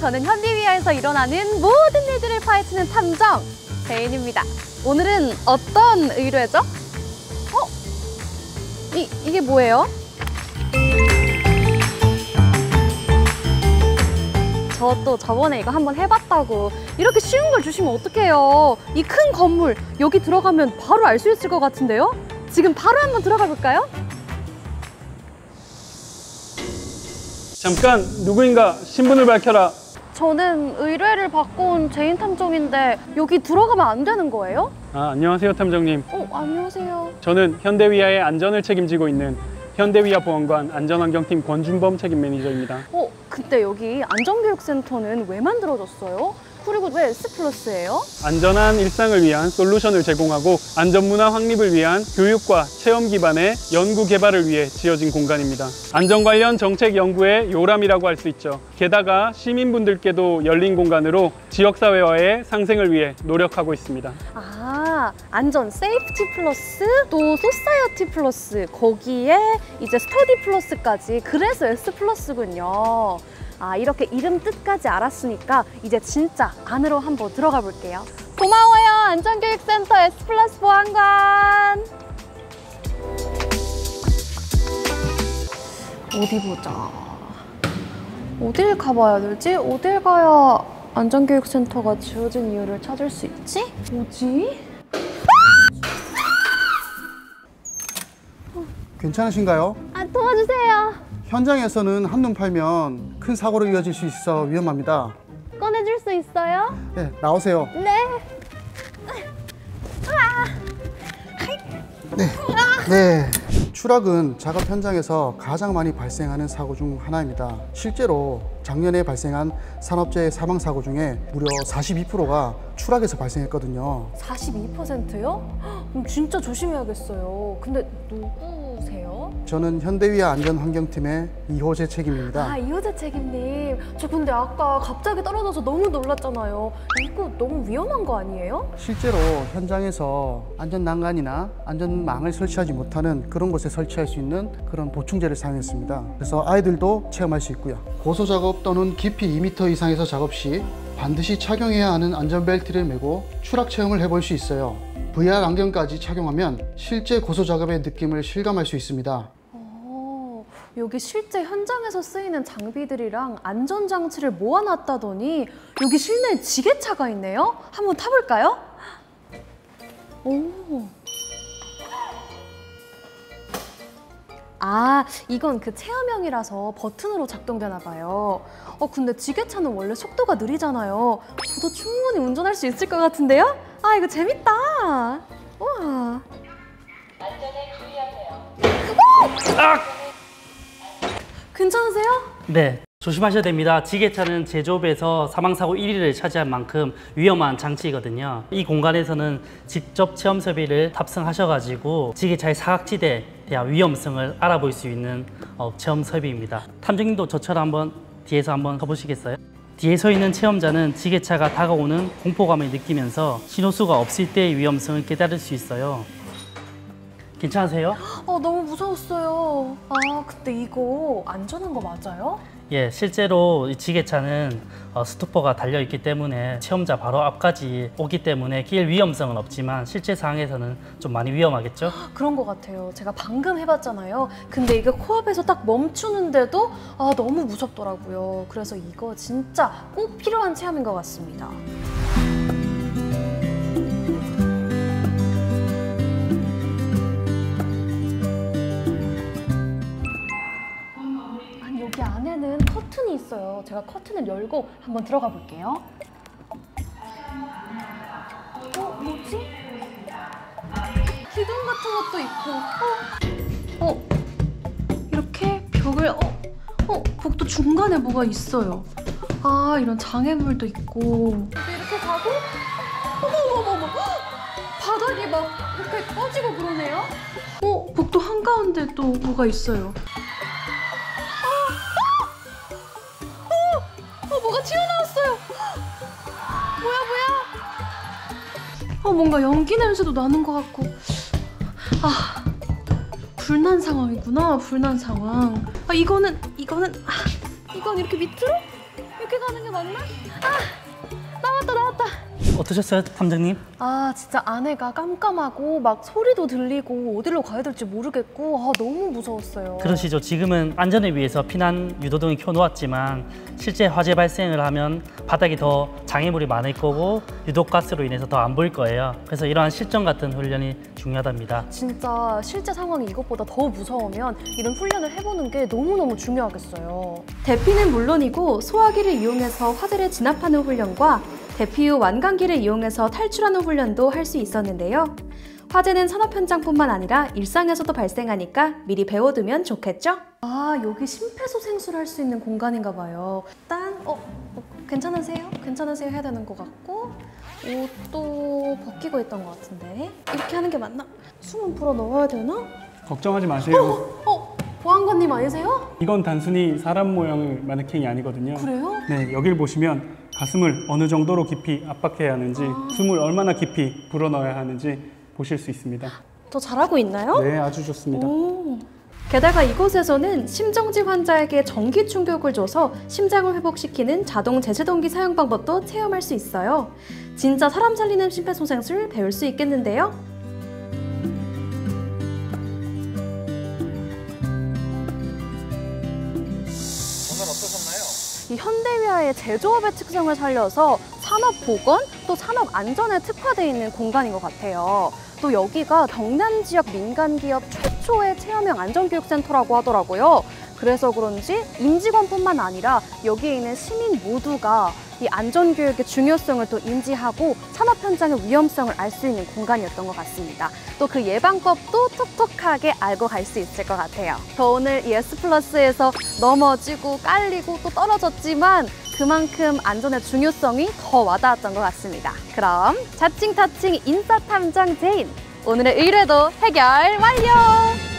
저는 현대위아에서 일어나는 모든 일들을 파헤치는 탐정 제인입니다. 오늘은 어떤 의뢰죠? 어? 이, 이게 뭐예요? 저 또 저번에 이거 한번 해봤다고 이렇게 쉬운 걸 주시면 어떡해요 이 큰 건물 여기 들어가면 바로 알 수 있을 것 같은데요? 지금 바로 한번 들어가 볼까요? 잠깐 누구인가 신분을 밝혀라. 저는 의뢰를 받고 온 제인 탐정인데 여기 들어가면 안 되는 거예요? 아, 안녕하세요 탐정님. 어, 안녕하세요. 저는 현대위아의 안전을 책임지고 있는 현대위아 보안관 안전환경팀 권준범 책임 매니저입니다. 어, 근데 여기 안전교육센터는 왜 만들어졌어요? 그리고 왜 S 플러스예요? 안전한 일상을 위한 솔루션을 제공하고 안전문화 확립을 위한 교육과 체험 기반의 연구 개발을 위해 지어진 공간입니다. 안전 관련 정책 연구의 요람이라고 할 수 있죠. 게다가 시민분들께도 열린 공간으로 지역사회와의 상생을 위해 노력하고 있습니다. 아, 안전 safety 플러스 또 society 플러스 거기에 이제 스터디 플러스까지 그래서 S 플러스군요. 아, 이렇게 이름 뜻까지 알았으니까 이제 진짜 안으로 한번 들어가 볼게요. 고마워요. 안전교육센터 S 플러스 보안관. 어디 보자. 어딜 가봐야 되지? 어딜 가야 안전교육센터가 지어진 이유를 찾을 수 있지? 뭐지? 괜찮으신가요? 아, 도와주세요. 현장에서는 한눈 팔면 큰 사고로 이어질 수 있어 위험합니다. 꺼내줄 수 있어요? 네, 나오세요. 네. 네. 추락은 작업 현장에서 가장 많이 발생하는 사고 중 하나입니다. 실제로 작년에 발생한 산업재해 사망 사고 중에 무려 42%가 추락에서 발생했거든요. 42%요? 그럼 진짜 조심해야겠어요. 근데 누구세요? 저는 현대위아 안전환경팀의 이호재 책임입니다. 아, 이호재 책임님. 저 근데 아까 갑자기 떨어져서 너무 놀랐잖아요. 이거 너무 위험한 거 아니에요? 실제로 현장에서 안전 난간이나 안전망을 설치하지 못하는 그런 곳에 설치할 수 있는 그런 보충제를 사용했습니다. 그래서 아이들도 체험할 수 있고요. 고소 작업 또는 깊이 2m 이상에서 작업 시 반드시 착용해야 하는 안전벨트를 메고 추락 체험을 해볼 수 있어요. VR 안경까지 착용하면 실제 고소 작업의 느낌을 실감할 수 있습니다. 어, 여기 실제 현장에서 쓰이는 장비들이랑 안전장치를 모아놨다더니 여기 실내에 지게차가 있네요? 한번 타볼까요? 오. 아, 이건 그 체험형이라서 버튼으로 작동되나 봐요. 어, 근데 지게차는 원래 속도가 느리잖아요. 저도 충분히 운전할 수 있을 것 같은데요? 아, 이거 재밌다. 우와. 괜찮으세요? 네, 조심하셔야 됩니다. 지게차는 제조업에서 사망사고 1위를 차지한 만큼 위험한 장치이거든요. 이 공간에서는 직접 체험 설비를 탑승하셔가지고 지게차의 사각지대에 대한 위험성을 알아볼 수 있는 어, 체험 설비입니다. 탐정님도 저처럼 한번 뒤에서 한번 가보시겠어요? 뒤에 서 있는 체험자는 지게차가 다가오는 공포감을 느끼면서 신호수가 없을 때의 위험성을 깨달을 수 있어요. 괜찮으세요? 어, 너무 무서웠어요. 아, 근데 이거 안전한 거 맞아요? 예, 실제로 이 지게차는 어, 스토퍼가 달려 있기 때문에 체험자 바로 앞까지 오기 때문에 길 위험성은 없지만 실제 상황에서는 좀 많이 위험하겠죠? 그런 거 같아요. 제가 방금 해봤잖아요. 근데 이게 코앞에서 딱 멈추는데도 아, 너무 무섭더라고요. 그래서 이거 진짜 꼭 필요한 체험인 것 같습니다. 여기 안에는 커튼이 있어요. 제가 커튼을 열고 한번 들어가 볼게요. 어, 뭐지? 기둥 같은 것도 있고, 어, 어, 이렇게 벽을, 어, 어, 복도 중간에 뭐가 있어요. 아, 이런 장애물도 있고. 이렇게 가고, 어머머머머, 바닥이 막 이렇게 꺼지고 그러네요. 어, 복도 한가운데도 뭐가 있어요. 어, 뭔가 연기 냄새도 나는 것 같고. 아, 불난 상황이구나. 불난 상황. 아, 이거는, 이거는, 아, 이건 이렇게 밑으로? 이렇게 가는 게 맞나? 아 나왔다 나왔다. 어떠셨어요, 탐정님? 아 진짜 안에가 깜깜하고 막 소리도 들리고 어디로 가야 될지 모르겠고 아 너무 무서웠어요. 그러시죠. 지금은 안전을 위해서 피난 유도등을 켜놓았지만 실제 화재 발생을 하면 바닥이 더 장애물이 많을 거고 유독가스로 인해서 더 안 보일 거예요. 그래서 이러한 실전 같은 훈련이 중요하답니다. 진짜 실제 상황이 이것보다 더 무서우면 이런 훈련을 해보는 게 너무너무 중요하겠어요. 대피는 물론이고 소화기를 이용해서 화재를 진압하는 훈련과 대피 후 완강기를 이용해서 탈출하는 훈련도 할 수 있었는데요. 화재는 산업 현장뿐만 아니라 일상에서도 발생하니까 미리 배워두면 좋겠죠? 아, 여기 심폐소생술 할 수 있는 공간인가 봐요. 일단 어, 어, 괜찮으세요? 괜찮으세요 해야 되는 것 같고 옷도 벗기고 있던 것 같은데 이렇게 하는 게 맞나? 숨은 불어 넣어야 되나? 걱정하지 마세요. 어, 보안관님 아니세요? 이건 단순히 사람 모양의 마네킹이 아니거든요. 그래요? 네, 여길 보시면 가슴을 어느 정도로 깊이 압박해야 하는지, 숨을 얼마나 깊이 불어넣어야 하는지 보실 수 있습니다. 더 잘하고 있나요? 네, 아주 좋습니다. 오. 게다가 이곳에서는 심정지 환자에게 전기 충격을 줘서 심장을 회복시키는 자동 제세동기 사용 방법도 체험할 수 있어요. 진짜 사람 살리는 심폐소생술 배울 수 있겠는데요? 이 현대위아의 제조업의 특성을 살려서 산업 보건 또 산업 안전에 특화되어 있는 공간인 것 같아요. 또 여기가 경남 지역 민간 기업 최초의 체험형 안전교육센터라고 하더라고요. 그래서 그런지 임직원뿐만 아니라 여기에 있는 시민 모두가 이 안전교육의 중요성을 또 인지하고 산업 현장의 위험성을 알 수 있는 공간이었던 것 같습니다. 또 그 예방법도 톡톡하게 알고 갈 수 있을 것 같아요. 저 오늘 ES 플러스에서 넘어지고 깔리고 또 떨어졌지만 그만큼 안전의 중요성이 더 와닿았던 것 같습니다. 그럼 자칭 타칭 인싸 탐정 제인 오늘의 의뢰도 해결 완료!